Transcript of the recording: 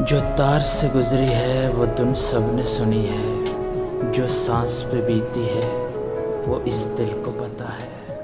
जो तार से गुजरी है, वो तुम सबने सुनी है। जो सांस पे बीती है, वो इस दिल को पता है।